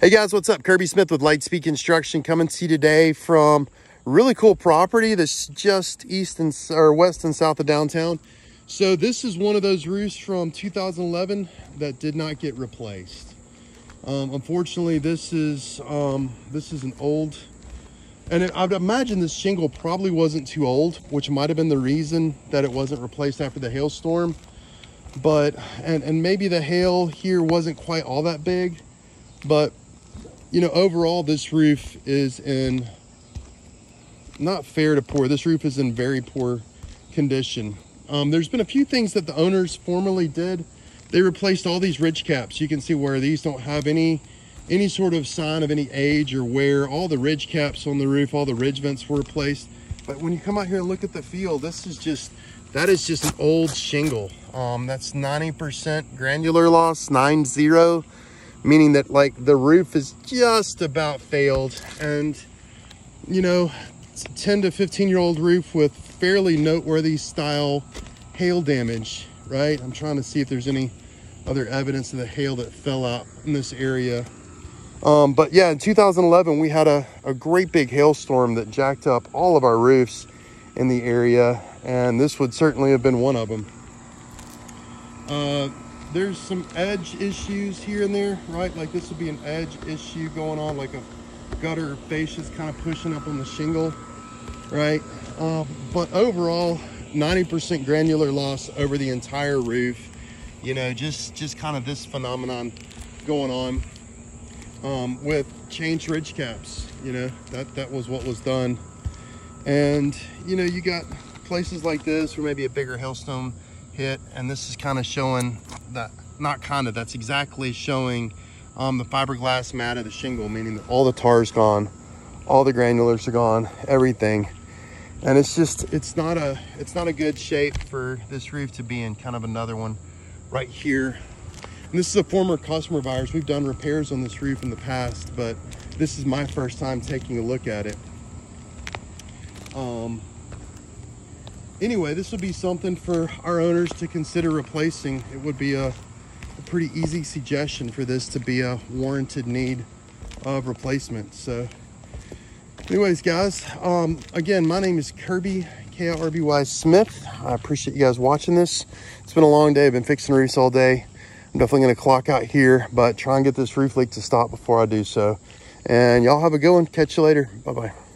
Hey guys, what's up? Kirby Smith with Litespeed Construction coming to you today from really cool property that's just east and or west and south of downtown. So this is one of those roofs from 2011 that did not get replaced. Um, unfortunately, this is um, this is an old, and it, I'd imagine this shingle probably wasn't too old, which might have been the reason that it wasn't replaced after the hailstorm. But and and maybe the hail here wasn't quite all that big, but you know, overall, this roof is in not fair to poor. This roof is in very poor condition. Um, there's been a few things that the owners formerly did. They replaced all these ridge caps. You can see where these don't have any any sort of sign of any age or wear. All the ridge caps on the roof, all the ridge vents were replaced. But when you come out here and look at the field, this is just, that is just an old shingle. Um, that's 90% granular loss, 9-0 meaning that like the roof is just about failed. And you know 10 to 15 year old roof with fairly noteworthy style hail damage right? I'm trying to see if there's any other evidence of the hail that fell out in this area. Um, but yeah in 2011 we had a, a great big hailstorm that jacked up all of our roofs in the area and this would certainly have been one of them uh, there's some edge issues here and there, right? Like this would be an edge issue going on, like a gutter fascia is kind of pushing up on the shingle, right? Uh, but overall, 90% granular loss over the entire roof. You know, just just kind of this phenomenon going on um, with change ridge caps. You know, that that was what was done. And you know, you got places like this where maybe a bigger hailstone hit and this is kind of showing that not kind of that's exactly showing um, the fiberglass mat of the shingle meaning that all the tar is gone all the granulars are gone everything. And it's just it's not a it's not a good shape for this roof to be in kind of another one right here. And this is a former customer of ours. We've done repairs on this roof in the past but this is my first time taking a look at it. Um anyway, this would be something for our owners to consider replacing. It would be a, a pretty easy suggestion for this to be a warranted need of replacement. So anyways, guys, um, again, my name is Kirby, K-I-R-B-Y Smith. I appreciate you guys watching this. It's been a long day. I've been fixing roofs all day. I'm definitely going to clock out here, but try and get this roof leak to stop before I do so. And y'all have a good one. Catch you later. Bye-bye.